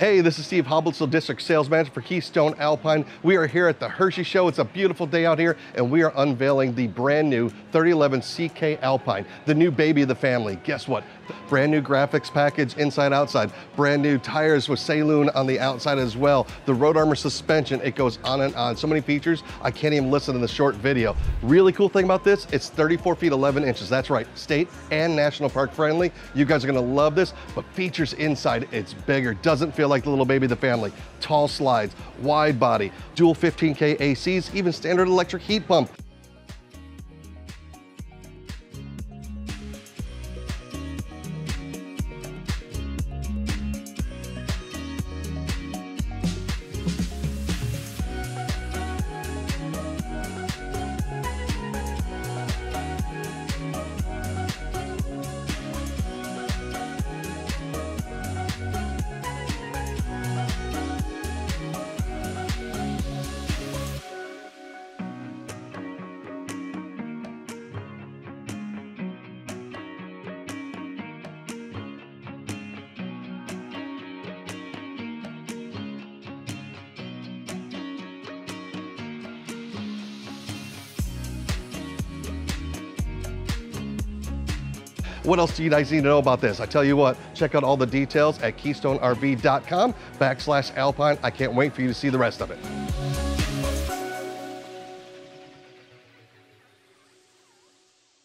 Hey, this is Steve Hobblesville, District Sales Manager for Keystone Alpine. We are here at the Hershey Show. It's a beautiful day out here, and we are unveiling the brand new 3011 CK Alpine, the new baby of the family. Guess what? Brand new graphics package inside outside, brand new tires with Sailun on the outside as well, the road armor suspension, it goes on and on. So many features, I can't even listen in the short video. Really cool thing about this, it's 34 feet 11 inches. That's right, state and national park friendly. You guys are gonna love this, but features inside, it's bigger, doesn't feel like the little baby of the family. Tall slides, wide body, dual 15K ACs, even standard electric heat pump. What else do you guys need to know about this? I tell you what, check out all the details at keystonerv.com backslash alpine. I can't wait for you to see the rest of it.